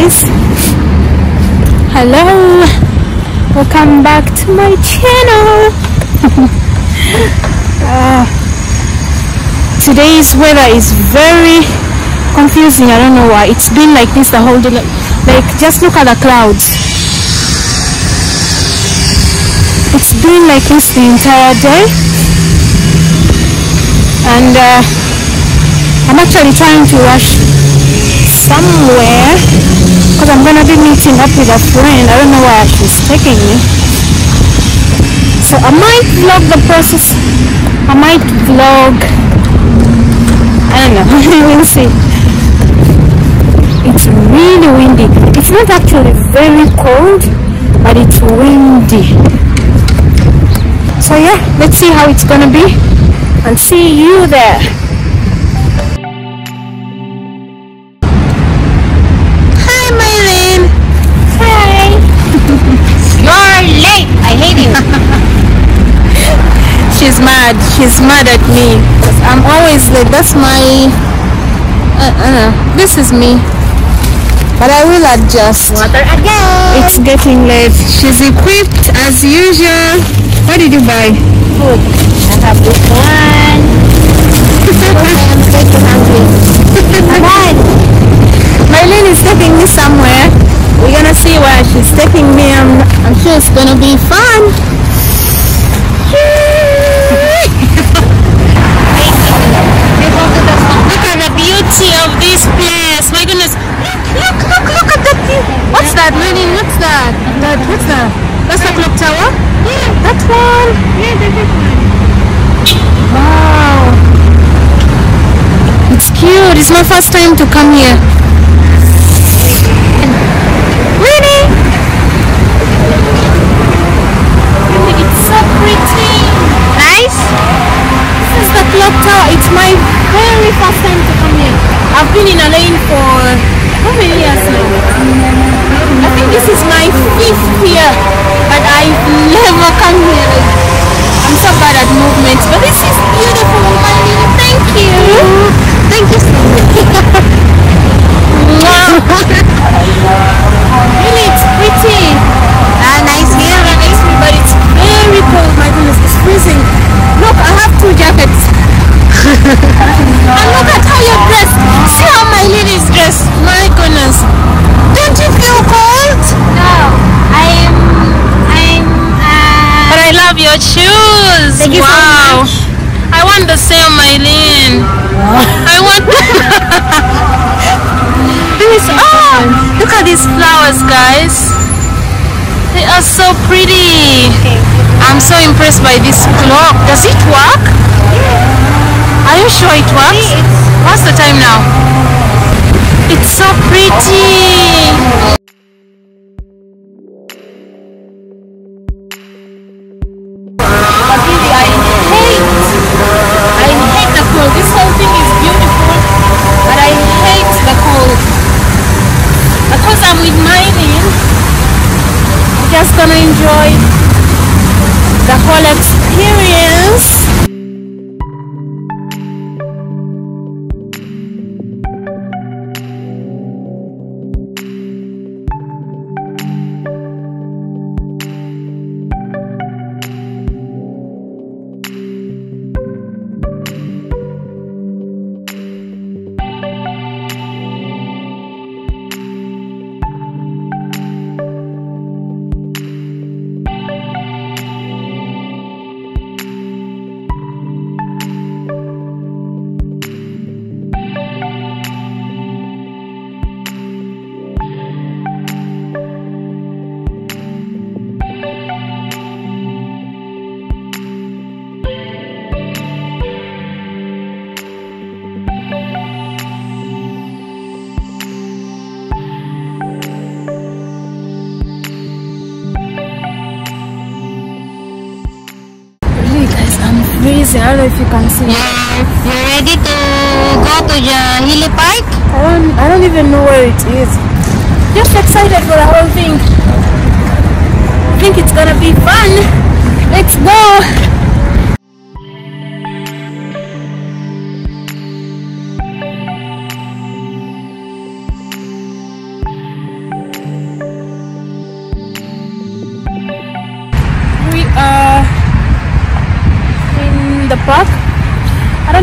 guys. Hello. Welcome back to my channel. Uh, today's weather is very confusing. I don't know why. It's been like this the whole day. Like, just look at the clouds. It's been like this the entire day. And uh, I'm actually trying to rush somewhere because I'm gonna be meeting up with a friend. I don't know where she's taking me. So I might vlog the process. I might vlog. I don't know. we'll see. It's really windy. It's not actually very cold, but it's windy. So yeah, let's see how it's gonna be and see you there. Mad. She's mad at me. I'm always like, That's my. Uh, uh, this is me. But I will adjust. Water again. It's getting late. She's equipped as usual. What did you buy? Food. I have this one. I am so hungry. Alright. Mylene is taking me somewhere. We're gonna see where she's taking me. I'm, I'm sure it's gonna be fun. Beauty of this place. My goodness. Look, look, look look at that view. What's that, Mylene? What's that? That what's that? That's the clock tower. Yeah, That one. yeah, that's one. Wow. It's cute. It's my first time to come here. Really? It's so pretty. Nice. This is the clock tower. It's my very first time to. I've been in Al Ain for how many years now? I think this is my fifth year, but I've never come here. I'm so bad at movements, but this is beautiful, at these flowers, guys. They are so pretty. I'm so impressed by this clock. Does it work? Are you sure it works? What's the time now? It's so pretty. Can see. you're, you're ready to go to the Hilly Park? I don't I don't even know where it is. Just excited for the whole thing. I think it's gonna be fun.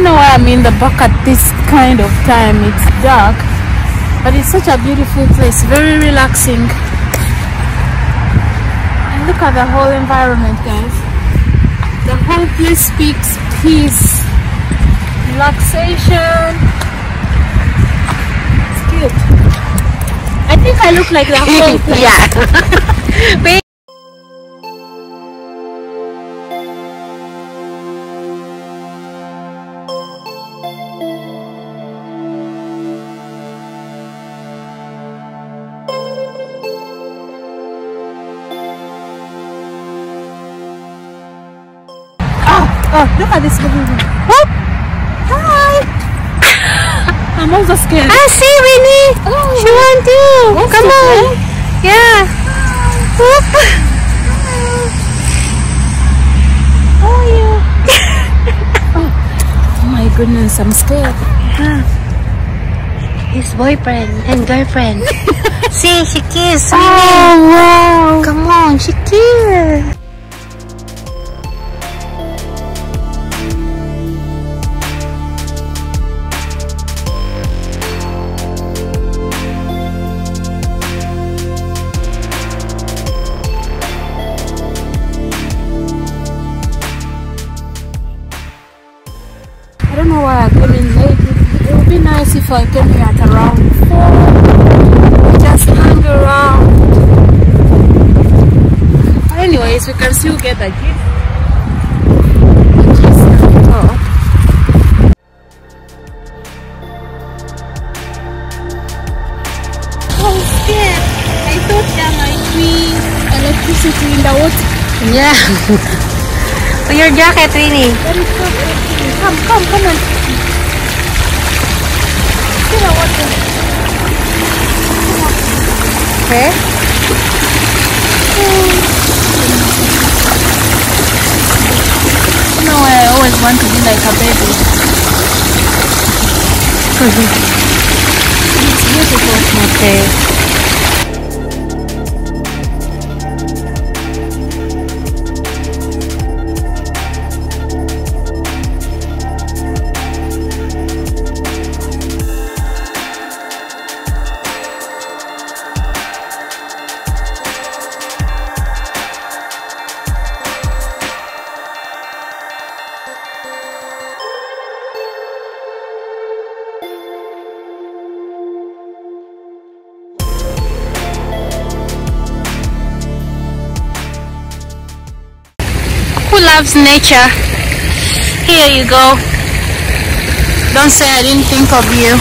Know why I'm in the park at this kind of time. It's dark, but it's such a beautiful place, very relaxing. And look at the whole environment, guys. The whole place speaks peace, relaxation. It's cute. I think I look like the whole place. yeah. look at this baby. Whoop! Hi! I'm also scared. I see, Winnie. Oh. She want to. Wants Come on. Yeah. Whoop. How oh, are you? oh my goodness, I'm scared. His boyfriend and girlfriend. see, she kiss Oh, wow. Come on, she kiss. I don't know why I came in late. It, would be nice if I came here at around 4. Just hang around. Anyways, we can still get the gist. The gist at the top. Oh, scared. I thought there might be electricity in the water. Yeah. Put your jacket, Winnie. Come, come, come on. See the water. Okay. You know, I always want to be like a baby. It's beautiful. Okay. Loves nature? Here you go. Don't say I didn't think of you.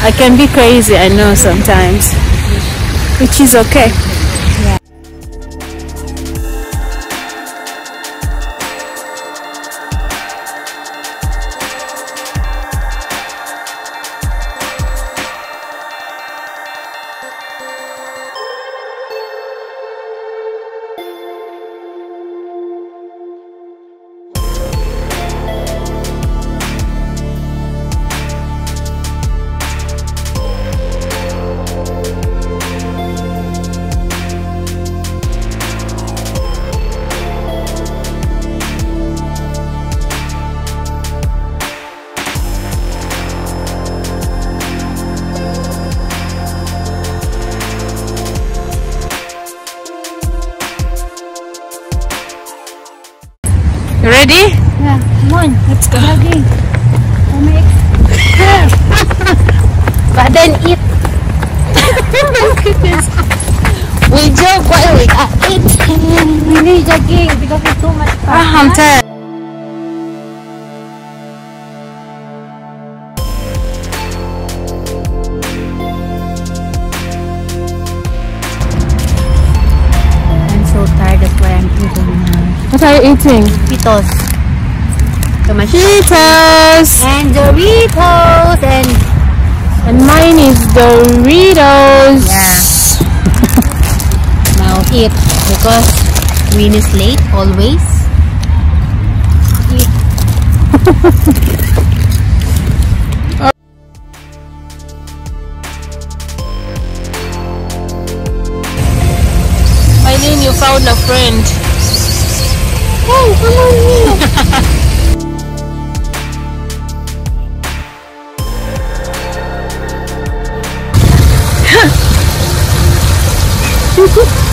I can be crazy, I know sometimes. Which is okay. You ready? Yeah, come on, let's go. Lagi. But then eat. we joke while we are eating. We need jogging because it's too much fun. Ah, I'm tired. Eating? Cheetos. Cheetos! And Doritos and And mine is Doritos. Yeah. now eat because Win is late always. Eat.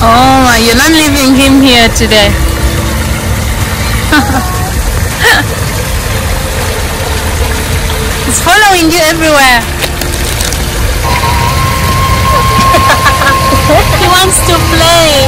Oh, you're not leaving him here today. He's following you everywhere. he wants to play.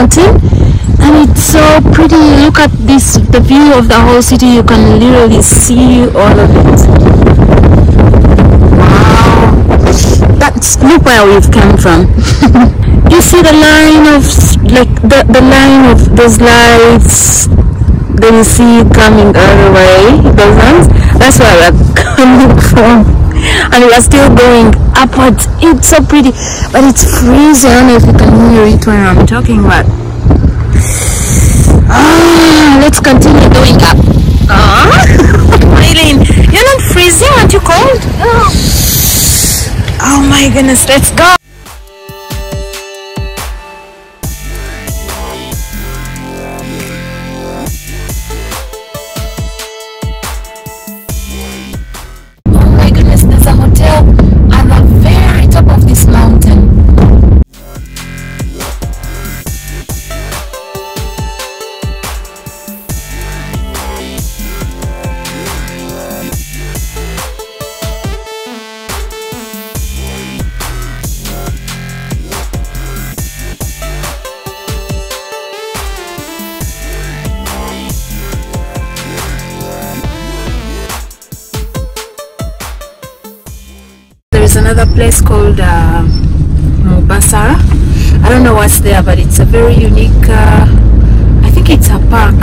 Mountain, and it's so pretty. Look at this, the view of the whole city. You can literally see all of it. Wow. That's look where we've come from. you see the line of like the, the line of those lights then you see coming all the way those ones that's where we're coming from and we are still going upwards it's so pretty but it's freezing. I don't know if you can hear it when I'm talking but ah, let's continue going up. Ah Eileen you're not freezing aren't you cold? Oh my goodness let's go another place called uh, Mubasara. I don't know what's there, but it's a very unique. Uh, I think it's a park.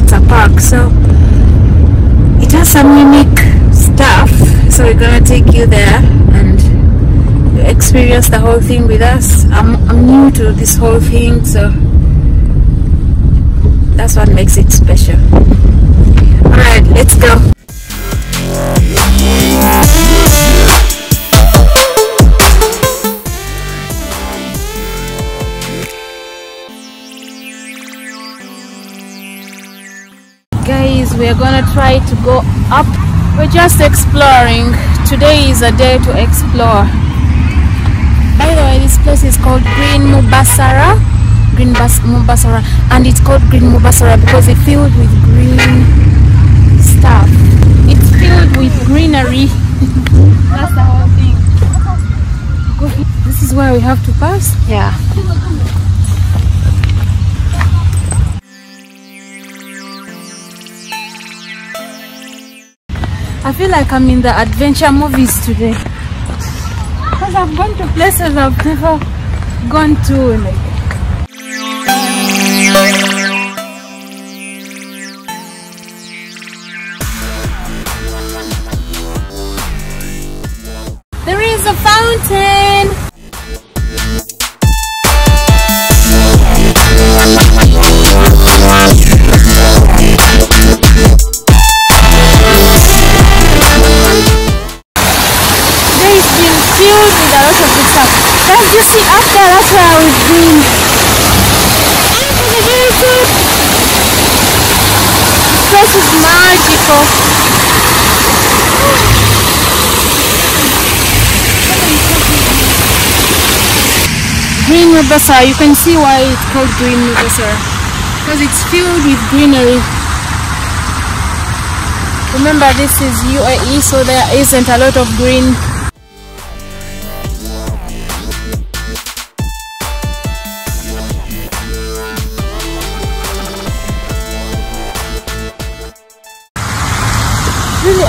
It's a park, so it has some unique stuff. So we're gonna take you there and experience the whole thing with us. I'm I'm new to this whole thing, so that's what makes it special. All right, let's go. We're just exploring. Today is a day to explore. By the way this place is called green mubasara. Green Bas- mubasara. And it's called green mubasara because it's filled with green stuff. It's filled with greenery. That's the whole thing. This is where we have to pass? Yeah. I feel like I'm in the adventure movies today. Because I've gone to places I've never gone to. Like, there is a fountain. You see up there? That's where I was green. This is magical. Green Mubasara, you can see why it's called Green Mubasara. Because it's filled with greenery. Remember this is UAE so there isn't a lot of green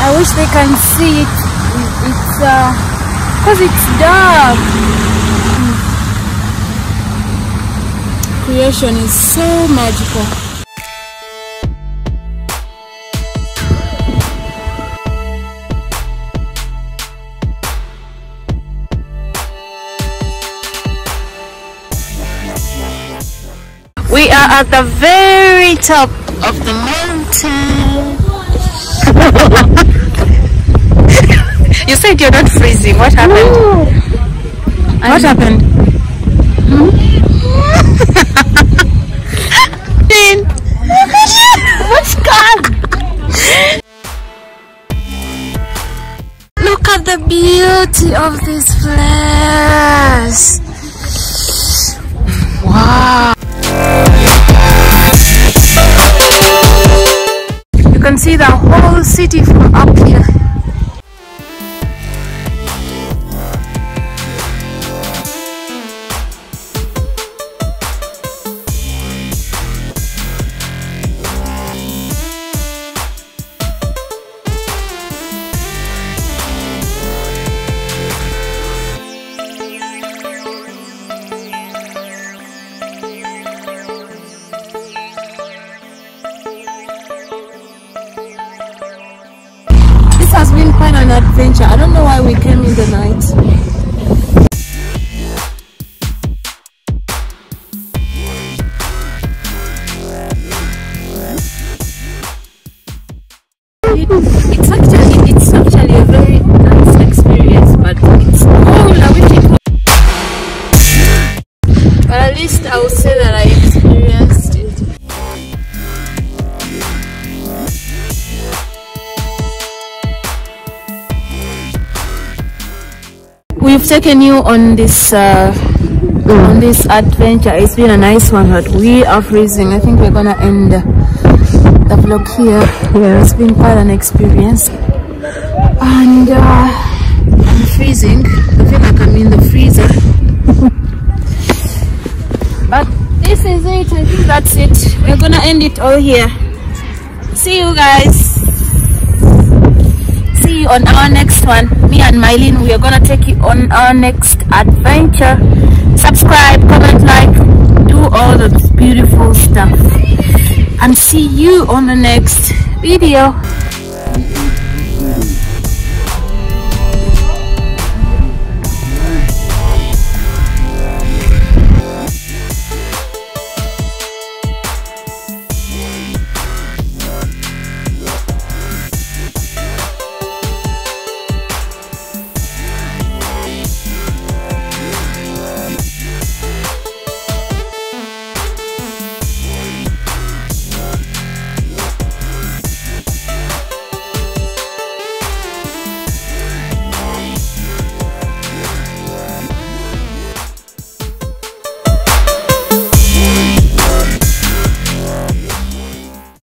I wish they can see it. It's uh because it's dark. Creation is so magical. We are at the very top of the mountain you said you're not freezing. What happened? what happened? Hmm? What's gone? Look at the beauty of this place. Wow. Can see the whole city from up here. We've taken you on this uh, on this adventure. It's been a nice one, but we are freezing. I think we're gonna end the vlog here. Yeah, it's been quite an experience, and uh, I'm freezing. I feel like I'm in the freezer. but this is it. I think that's it. We're gonna end it all here. See you guys on our next one. Me and Mylene, we are gonna take you on our next adventure. Subscribe, comment, like, do all the beautiful stuff. And see you on the next video.